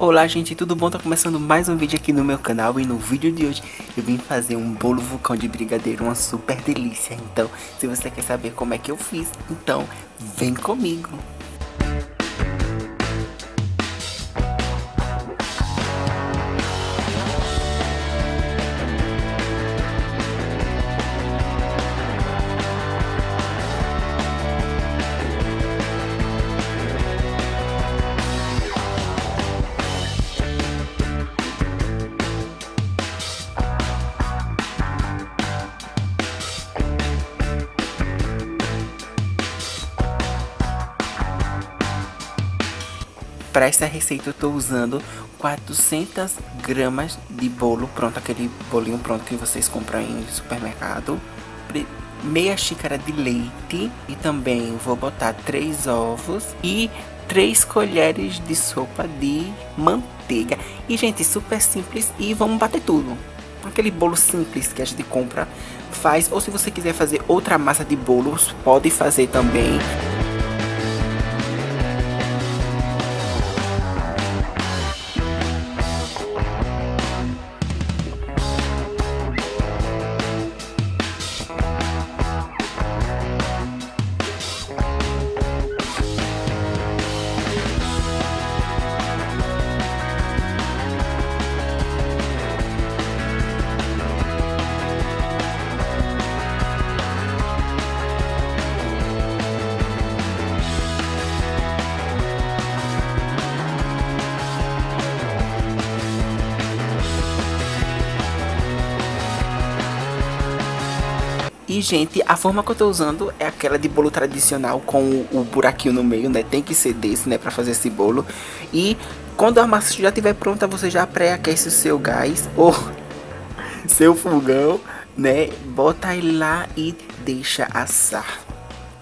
Olá gente, tudo bom? Tá começando mais um vídeo aqui no meu canal e no vídeo de hoje eu vim fazer um bolo vulcão de brigadeiro, uma super delícia. Então, se você quer saber como é que eu fiz, então vem comigo. Para essa receita eu estou usando 400 gramas de bolo pronto, aquele bolinho pronto que vocês compram em supermercado. Meia xícara de leite e também vou botar 3 ovos e 3 colheres de sopa de manteiga. E gente, super simples e vamos bater tudo. Aquele bolo simples que a gente compra, faz. Ou se você quiser fazer outra massa de bolos, pode fazer também. Gente, a forma que eu tô usando é aquela de bolo tradicional com o, o buraquinho no meio, né? Tem que ser desse, né? Pra fazer esse bolo. E quando a massa já estiver pronta, você já pré-aquece o seu gás ou seu fogão, né? Bota ele lá e deixa assar.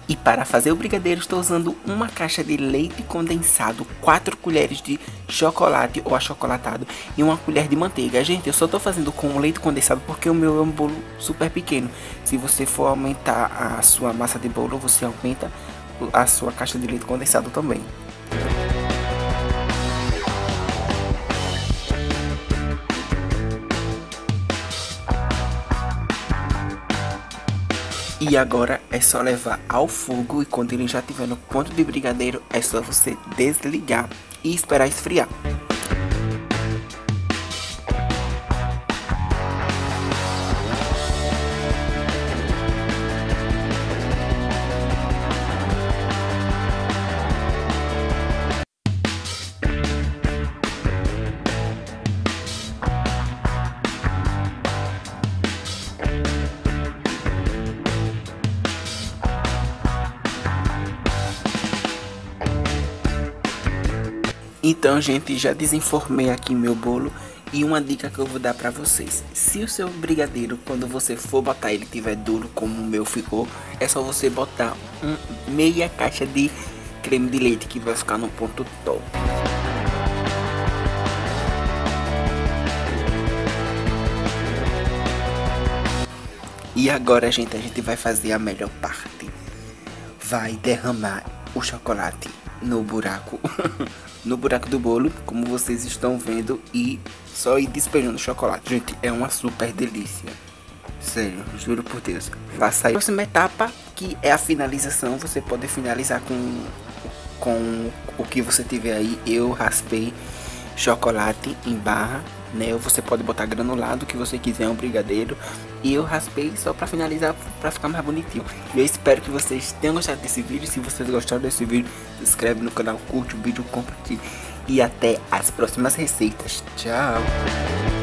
E para fazer o brigadeiro estou usando uma caixa de leite condensado, 4 colheres de chocolate ou achocolatado e uma colher de manteiga. Gente, eu só estou fazendo com leite condensado porque o meu é um bolo super pequeno. Se você for aumentar a sua massa de bolo, você aumenta a sua caixa de leite condensado também. E agora é só levar ao fogo e quando ele já estiver no ponto de brigadeiro é só você desligar e esperar esfriar. Então, gente, já desenformei aqui meu bolo e uma dica que eu vou dar para vocês. Se o seu brigadeiro, quando você for botar ele tiver duro como o meu ficou, é só você botar um, meia caixa de creme de leite que vai ficar no ponto top. E agora, gente, a gente vai fazer a melhor parte. Vai derramar o chocolate no buraco no buraco do bolo, como vocês estão vendo, e só ir despejando chocolate. Gente, é uma super delícia. Sério, juro por Deus. Faça aí. Próxima etapa, que é a finalização. Você pode finalizar com, com o que você tiver aí. Eu raspei chocolate em barra, né? Ou você pode botar granulado, que você quiser, um brigadeiro. E eu raspei só para finalizar, para ficar mais bonitinho. Eu espero que vocês tenham gostado desse vídeo. Se vocês gostaram desse vídeo, se inscreve no canal, curte o vídeo, compartilhe. E até as próximas receitas. Tchau!